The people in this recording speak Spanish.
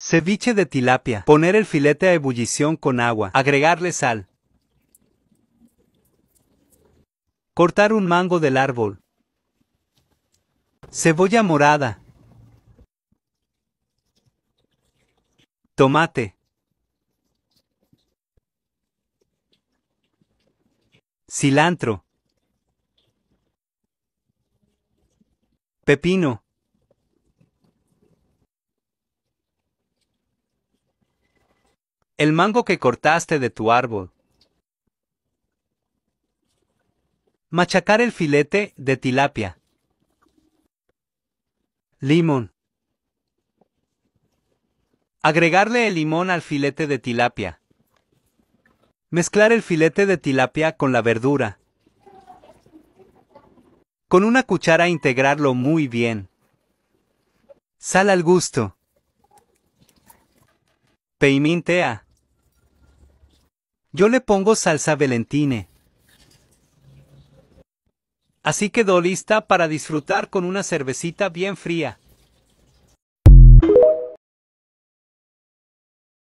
Ceviche de tilapia. Poner el filete a ebullición con agua. Agregarle sal. Cortar un mango del árbol. Cebolla morada. Tomate. Cilantro. Pepino. El mango que cortaste de tu árbol. Machacar el filete de tilapia. Limón. Agregarle el limón al filete de tilapia. Mezclar el filete de tilapia con la verdura. Con una cuchara integrarlo muy bien. Sal al gusto. Peimintea. Yo le pongo salsa Valentine. Así quedó lista para disfrutar con una cervecita bien fría.